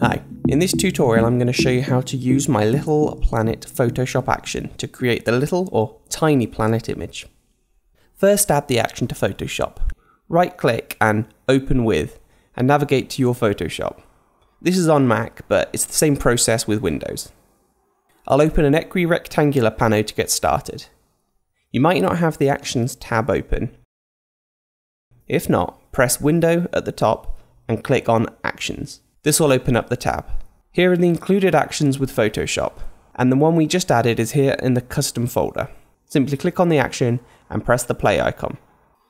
Hi, in this tutorial I'm going to show you how to use my little planet Photoshop action to create the little or tiny planet image. First add the action to Photoshop. Right click and open with and navigate to your Photoshop. This is on Mac but it's the same process with Windows. I'll open an equi-rectangular pano to get started. You might not have the Actions tab open. If not, press Window at the top and click on Actions. This will open up the tab. Here are the included actions with Photoshop, and the one we just added is here in the custom folder. Simply click on the action and press the play icon.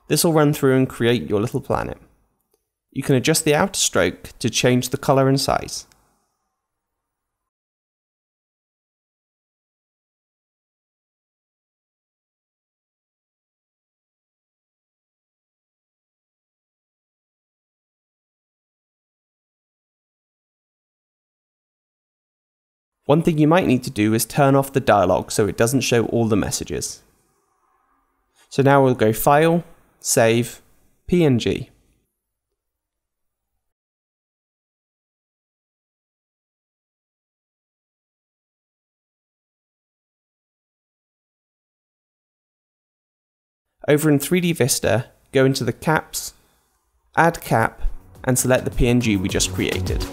This will run through and create your little planet. You can adjust the outer stroke to change the colour and size. One thing you might need to do is turn off the dialog so it doesn't show all the messages. So now we'll go File, Save, PNG. Over in 3D Vista, go into the caps, add cap, and select the PNG we just created.